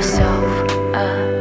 Yourself up.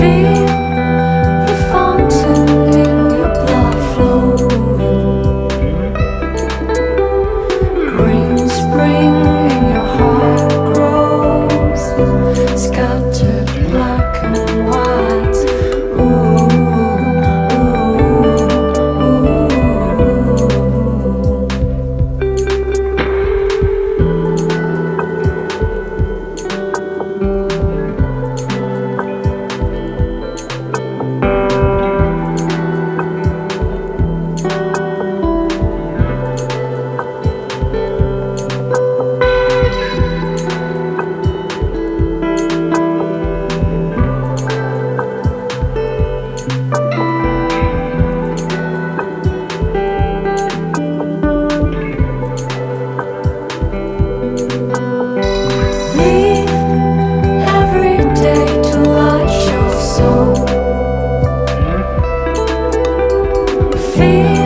You. feel